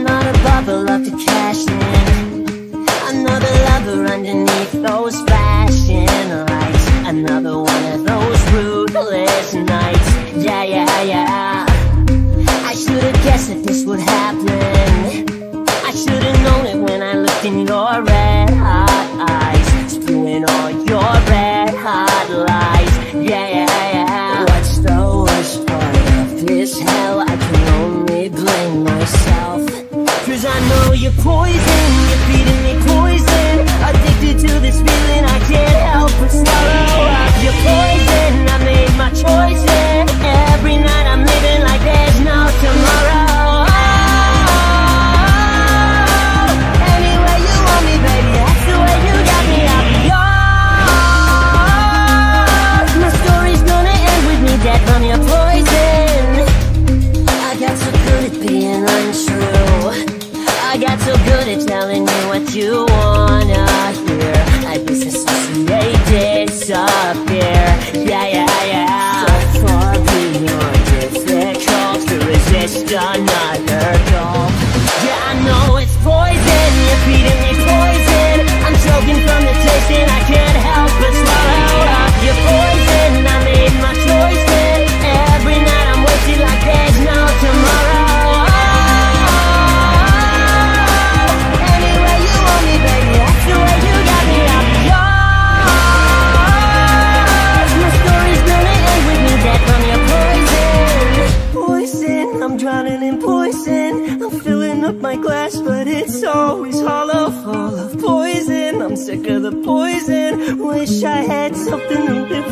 bubble up to cash in Another lover underneath those flashing lights. Another one of those ruthless nights Yeah, yeah, yeah. I should've guessed that this would happen. I should've known it when I looked in your red hot eyes. Spewing all your red hot lies. Yeah, yeah, yeah. What's the worst part of this hell? I can only blame myself Cause I know you're poison You're feeding me poison. Addicted to this feeling I can't help but swallow up your poison. I made my choices. Every night I'm living like there's no tomorrow. Any way you want me, baby That's the way you got me, I'll yours. My story's gonna end with me dead from your poison. I got so good at being untrue I got so good at telling you what you wanna hear. I disassociate, disappear. Yeah, yeah, yeah. So far beyond difficult to resist another goal Yeah, I know it's poison, you're up my glass, but it's always hollow, full of poison. I'm sick of the poison. Wish I had something to live